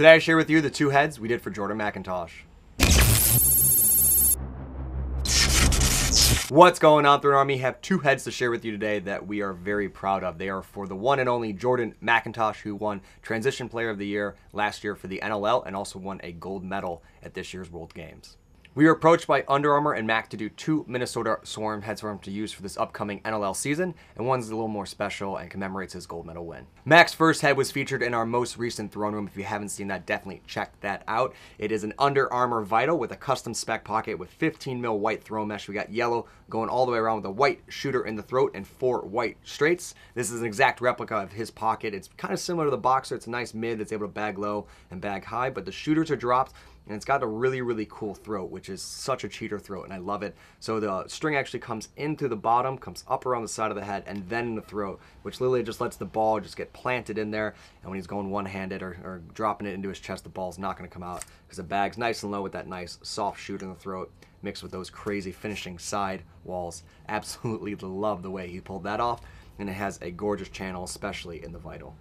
Today I share with you the two heads we did for Jordan MacIntosh. What's going on, Throne Army? have two heads to share with you today that we are very proud of. They are for the one and only Jordan MacIntosh, who won Transition Player of the Year last year for the NLL and also won a gold medal at this year's World Games. We were approached by Under Armour and Mac to do two Minnesota Swarm heads for him to use for this upcoming NLL season, and one's a little more special and commemorates his gold medal win. Mac's first head was featured in our most recent throne room. If you haven't seen that, definitely check that out. It is an Under Armour Vital with a custom spec pocket with 15 mil white Throne mesh. We got yellow going all the way around with a white shooter in the throat and four white straights. This is an exact replica of his pocket. It's kind of similar to the boxer. It's a nice mid that's able to bag low and bag high, but the shooters are dropped and it's got a really really cool throat which is such a cheater throat and I love it. So the string actually comes into the bottom comes up around the side of the head and then in the throat which literally just lets the ball just get planted in there. And when he's going one-handed or, or dropping it into his chest the ball's not going to come out because the bag's nice and low with that nice soft shoot in the throat mixed with those crazy finishing side walls. Absolutely love the way he pulled that off and it has a gorgeous channel especially in the vital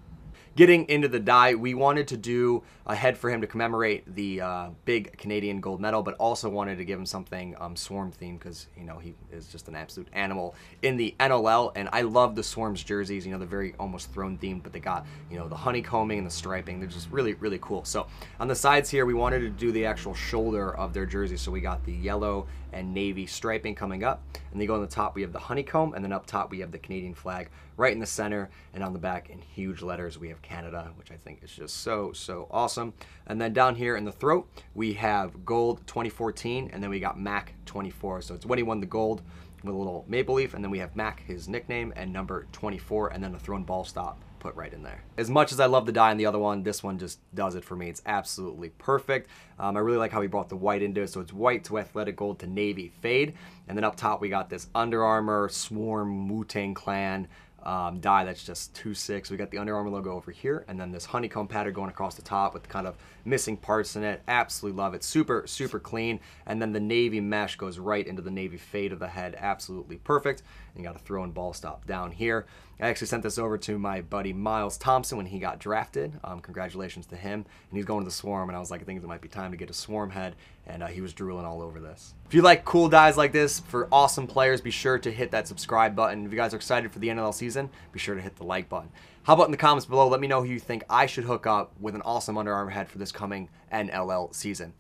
getting into the dye, we wanted to do a head for him to commemorate the uh, big Canadian gold medal, but also wanted to give him something um, Swarm themed because, you know, he is just an absolute animal in the NLL. And I love the Swarms jerseys. You know, they're very almost throne themed, but they got, you know, the honeycombing and the striping. They're just really, really cool. So on the sides here, we wanted to do the actual shoulder of their jersey. So we got the yellow and navy striping coming up. And then go on the top, we have the honeycomb. And then up top, we have the Canadian flag right in the center. And on the back, in huge letters, we have Canada, which I think is just so, so awesome. And then down here in the throat, we have gold 2014. And then we got Mac 24. So it's when he won the gold with a little maple leaf. And then we have Mac, his nickname, and number 24. And then a Throne ball stop put right in there. As much as I love the dye on the other one, this one just does it for me. It's absolutely perfect. Um, I really like how he brought the white into it. So it's white to athletic gold to navy fade. And then up top, we got this Under Armour Swarm Wu-Tang Clan um, dye that's just too sick. So we got the Under Armour logo over here, and then this honeycomb pattern going across the top with kind of missing parts in it. Absolutely love it. Super, super clean. And then the navy mesh goes right into the navy fade of the head. Absolutely perfect. And you got a throw and ball stop down here. I actually sent this over to my buddy Miles Thompson when he got drafted. Um, congratulations to him. And he's going to the Swarm, and I was like, I think it might be time to get a Swarm head, and uh, he was drooling all over this. If you like cool dyes like this for awesome players, be sure to hit that subscribe button. If you guys are excited for the NLL season, be sure to hit the like button. How about in the comments below, let me know who you think I should hook up with an awesome Under Armour head for this coming NLL season.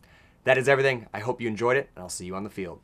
That is everything. I hope you enjoyed it, and I'll see you on the field.